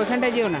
ওইখানটায় যেও না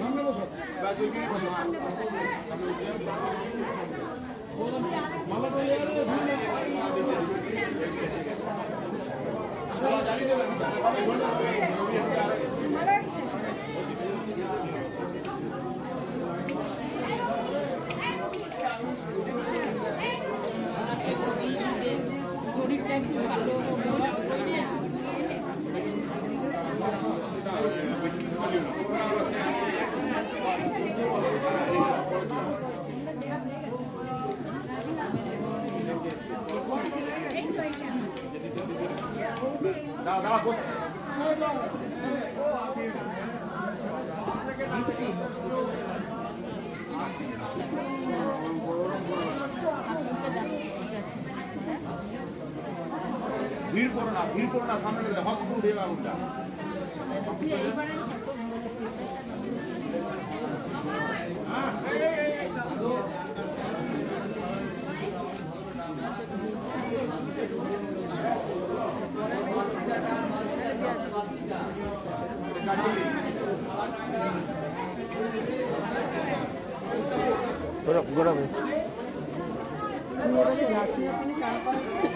강남으로 শরীরটা একটু ভালো দাঁড়া দাঁড়া বস। ভিড় করো না ভিড় করো না সামনে হসপিটাল উঠে যাবে উল্টা গরম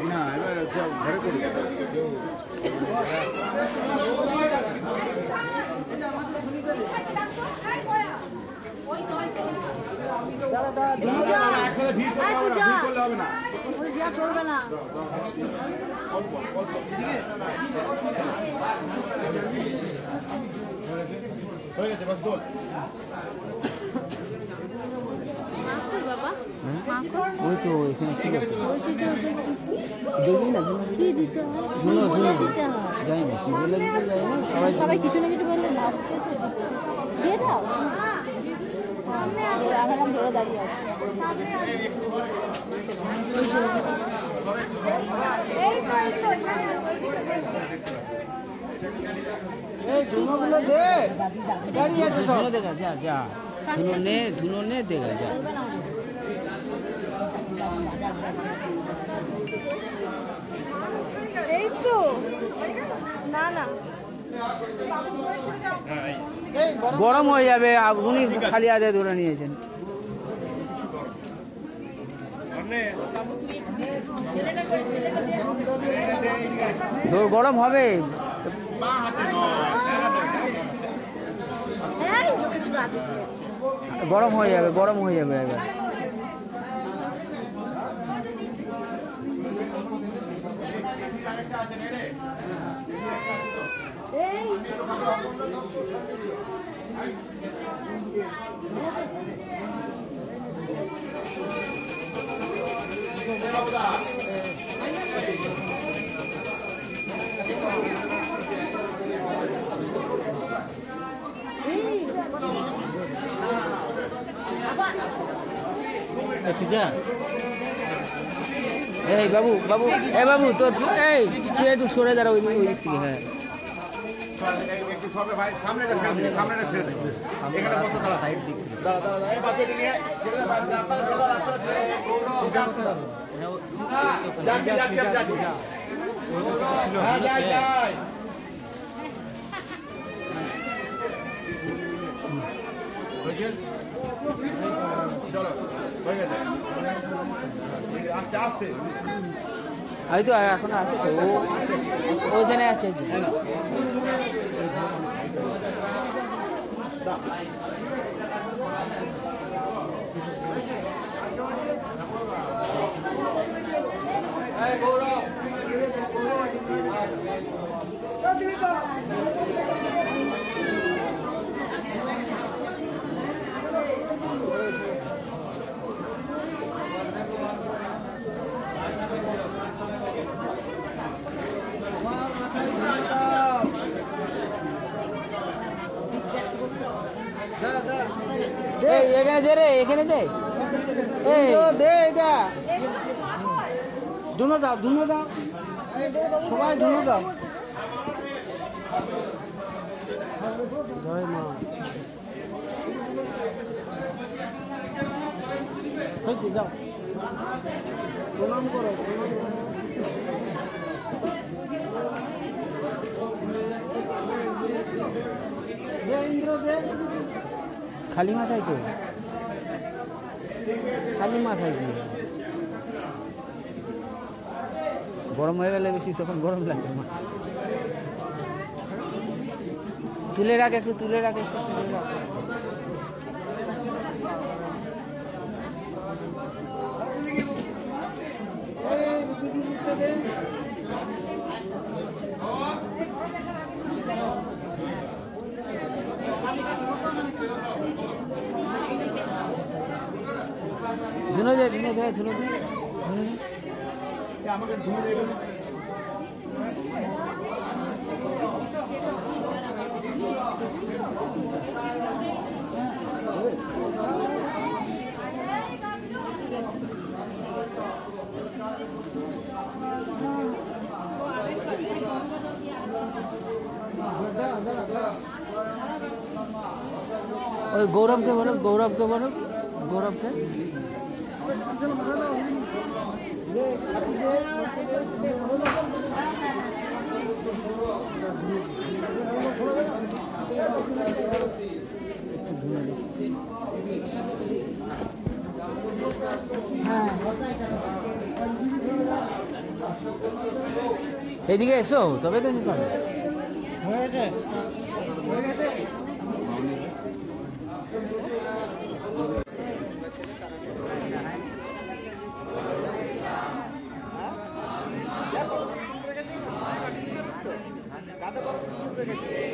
না এবার ঘরে করি ভিড় না ভিড় করলে হবে না। চলবে না। হয়ে গেছে বাস দোল। বাবা? ওই তো এখানে ছিল দেখবি না কি দিতে হয়? ধুনো ধুনো দিতে হয়? যাই না কি বলে দিতে যাই না সবাই সবাই কিছু না কিছু বললে লাভ দিয়ে দাও। রাখালাম ধরে দাঁড়িয়ে আছে। ধুনো দেখা যা যা। ধুনো নে ধুনো নে দেখা যা। এই তো না না। গরম হয়ে যাবে উনি খালি হাতে ধরে নিয়েছেন। গরম হবে। গরম হয়ে যাবে, গরম হয়ে যাবে। এবার এই বাবু বাবু এ বাবু তোর এই তুই একটু সরে দাঁড়া ওই দিক- থেকে হ্যাঁ হ্যাঁ চলো হয়ে গেছে আস্তে আস্তে এই তো এখন আছে তো ও ওইখানে আছে এই যে। এই এখানে দে রে এখানে দে। এই। দে এটা। ধুনো দাও ধুনো দাও। সবাই ধুনো দাও। জয় মা। যাও। প্রণাম করো খালি মাথায় তো। খালি মাথায় কি? গরম হয়ে গেলে বেশি, তখন গরম লাগে তুলে রাখ একটু, তুলে রাখ একটু, তুলে রাখ এই বিদ্যুৎ দিতে দে। ধুনো যায় ধুনো যায় ধুনো যায় ধুনো যায় আমাকে ধুয়ে ওই গৌরবকে বলো গৌরবকে বলো গৌরবকে। এদিকে এসো তবে তুমি পাবে। হয়েছে। হ্যাঁ রেখেছে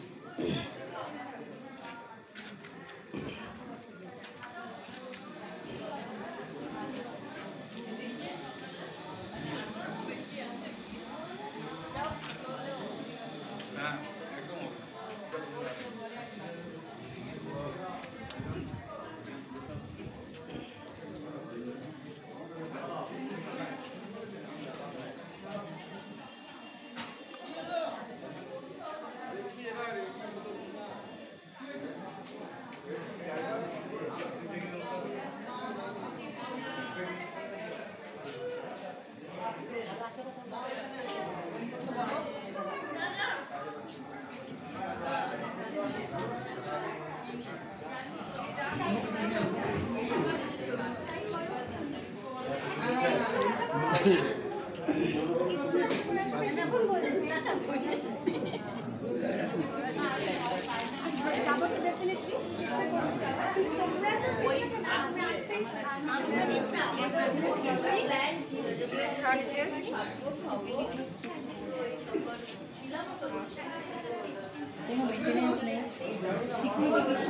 কোনো মেনটেনেন্স নেই সিকিউরিটি